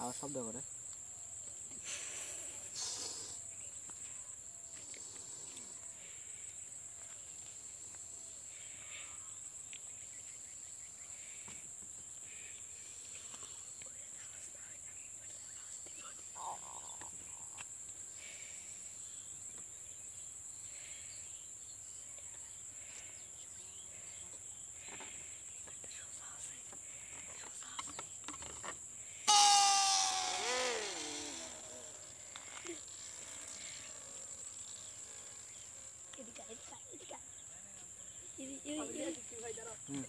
আবার শব্দ করে। うん